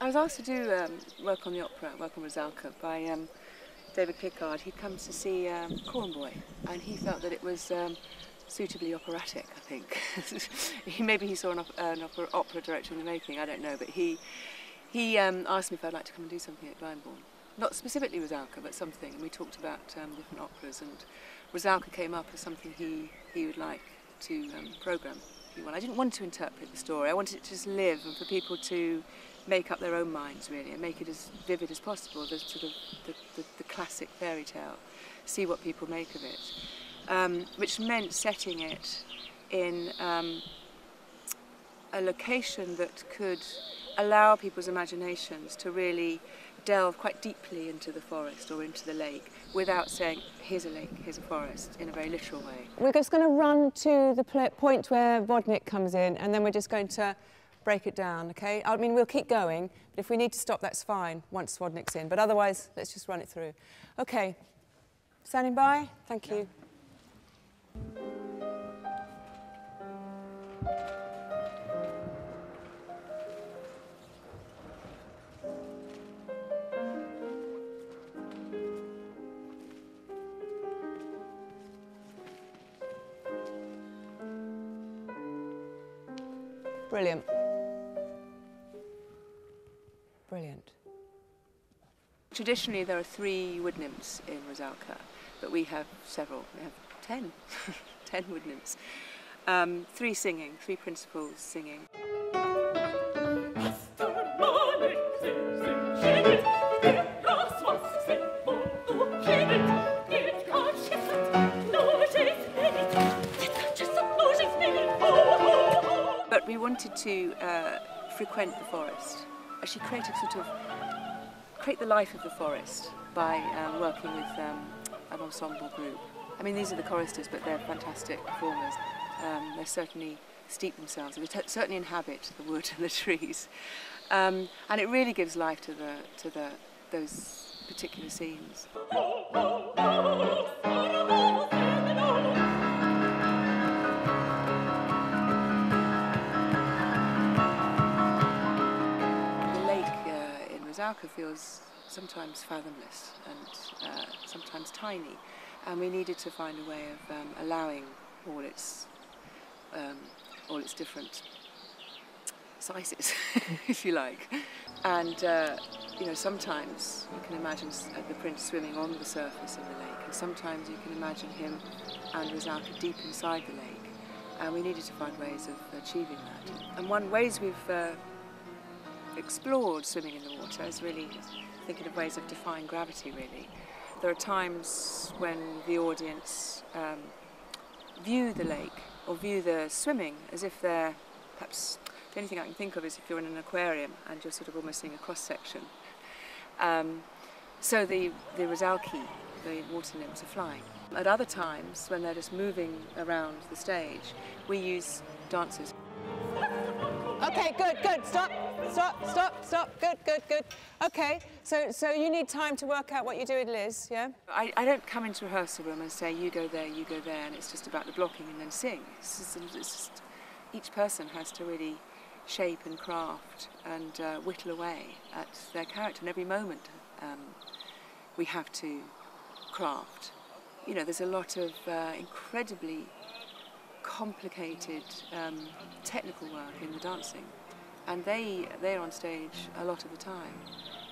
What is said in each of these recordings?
I was asked to do um, work on the opera, work on Rusalka, by um, David Pickard. He'd come to see um, Coram Boy, and he felt that it was um, suitably operatic, I think. he, maybe he saw an, op an opera, opera, director in the making, I don't know, but he, he um, asked me if I'd like to come and do something at Glyndebourne. Not specifically Rusalka, but something, and we talked about um, different operas, and Rusalka came up as something he, he would like to programme. I didn't want to interpret the story, I wanted it to just live and for people to make up their own minds really and make it as vivid as possible, the sort of the, the, the classic fairy tale, see what people make of it. Um, which meant setting it in um, a location that could allow people's imaginations to really delve quite deeply into the forest or into the lake without saying, here's a lake, here's a forest, in a very literal way. We're just going to run to the point where Vodnik comes in and then we're just going to break it down, okay? I mean, we'll keep going, but if we need to stop, that's fine once Vodnik's in. But otherwise, let's just run it through. Okay, standing by, thank you. Brilliant. Brilliant. Traditionally, there are three wood nymphs in Rusalka, but we have several. We have ten, ten wood nymphs. Um, three singing, three principals singing. But we wanted to uh, frequent the forest actually create sort of create the life of the forest by um, working with um, an ensemble group. I mean, these are the choristers, but they're fantastic performers. Um, they certainly steep themselves, they certainly inhabit the wood and the trees, um, and it really gives life to the to the those particular scenes. Rusalka feels sometimes fathomless and uh, sometimes tiny, and we needed to find a way of um, allowing all its um, all its different sizes, if you like. And uh, you know, sometimes you can imagine the prince swimming on the surface of the lake, and sometimes you can imagine him and Rusalka deep inside the lake. And we needed to find ways of achieving that. And one ways we've uh, explored swimming in the water is really thinking of ways of defying gravity, really. There are times when the audience um, view the lake or view the swimming as if they're perhaps the only thing I can think of is if you're in an aquarium and you're sort of almost seeing a cross section. Um, so the, the Rusalki, the water nymphs, are flying. At other times, when they're just moving around the stage, we use dancers. Okay, good, good. Stop, stop, stop, stop. Good, good, good. Okay, so so you need time to work out what you do with Liz, yeah? I, I don't come into rehearsal room and say, you go there, you go there, and it's just about the blocking and then sing. It's just, it's just each person has to really shape and craft and uh, whittle away at their character. And every moment um, we have to craft. You know, there's a lot of uh, incredibly complicated um, technical work in the dancing and they they're on stage a lot of the time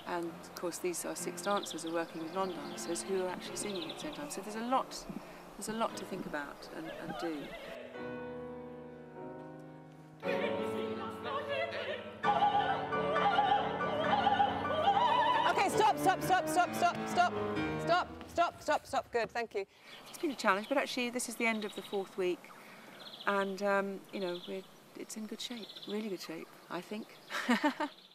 and of course these are six dancers are working with non-dancers who are actually singing at the same time so there's a lot there's a lot to think about and, and do. Okay, stop, stop, stop, stop, stop, stop, stop, stop, stop, stop. Good, thank you. It's been a challenge, but actually this is the end of the fourth week and um, you know it's in good shape, really good shape, I think.